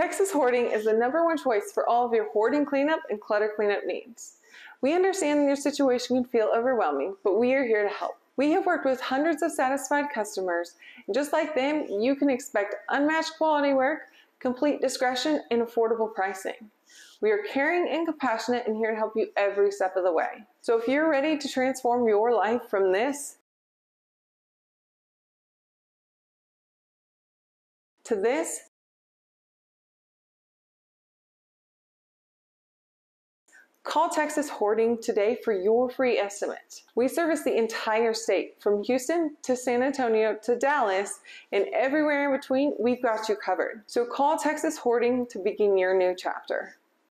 Texas Hoarding is the number one choice for all of your hoarding cleanup and clutter cleanup needs. We understand your situation can feel overwhelming, but we are here to help. We have worked with hundreds of satisfied customers, and just like them, you can expect unmatched quality work, complete discretion, and affordable pricing. We are caring and compassionate and here to help you every step of the way. So if you're ready to transform your life from this to this, Call Texas Hoarding today for your free estimate. We service the entire state from Houston to San Antonio to Dallas and everywhere in between, we've got you covered. So call Texas Hoarding to begin your new chapter.